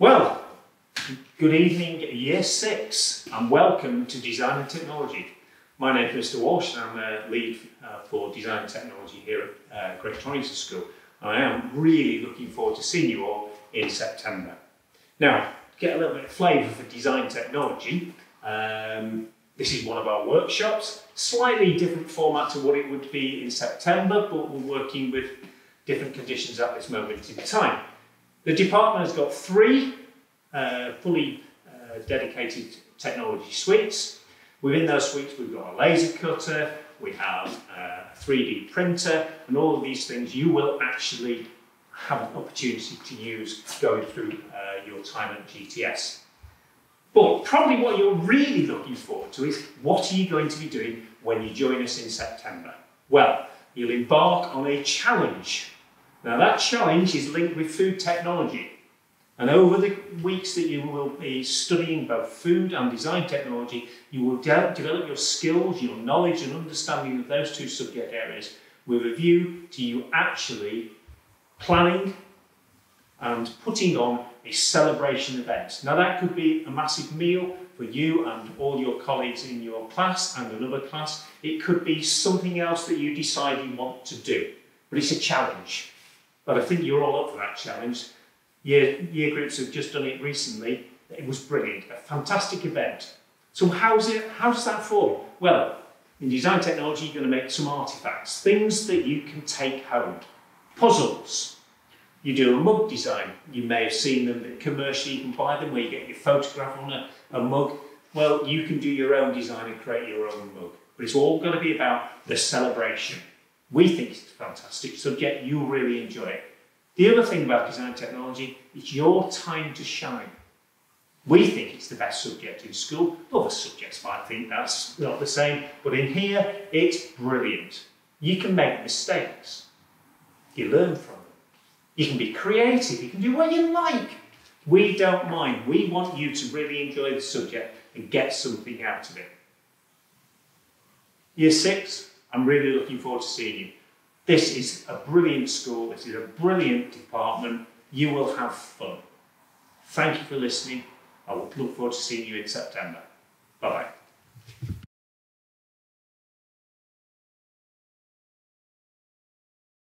Well, good evening, Year 6, and welcome to Design and Technology. My name is Mr Walsh, and I'm a lead uh, for Design and Technology here at uh, Great Torrington School. I am really looking forward to seeing you all in September. Now, get a little bit of flavour for Design Technology. Um, this is one of our workshops, slightly different format to what it would be in September, but we're working with different conditions at this moment in time. The department has got three uh, fully uh, dedicated technology suites. Within those suites, we've got a laser cutter, we have a 3D printer, and all of these things you will actually have an opportunity to use going through uh, your time at GTS. But probably what you're really looking forward to is what are you going to be doing when you join us in September? Well, you'll embark on a challenge now that challenge is linked with food technology. And over the weeks that you will be studying both food and design technology, you will de develop your skills, your knowledge and understanding of those two subject areas with a view to you actually planning and putting on a celebration event. Now that could be a massive meal for you and all your colleagues in your class and another class. It could be something else that you decide you want to do, but it's a challenge. But I think you're all up for that challenge. Year, year groups have just done it recently. It was brilliant, a fantastic event. So how's it, how does that fall? Well, in design technology, you're going to make some artifacts, things that you can take home. Puzzles. You do a mug design. You may have seen them commercially, you can buy them where you get your photograph on a, a mug. Well, you can do your own design and create your own mug. But it's all going to be about the celebration. We think it's a fantastic subject, you'll really enjoy it. The other thing about design technology, it's your time to shine. We think it's the best subject in school. Other subjects might think that's not the same, but in here, it's brilliant. You can make mistakes. You learn from them. You can be creative. You can do what you like. We don't mind. We want you to really enjoy the subject and get something out of it. Year six, I'm really looking forward to seeing you. This is a brilliant school. This is a brilliant department. You will have fun. Thank you for listening. I will look forward to seeing you in September. Bye-bye.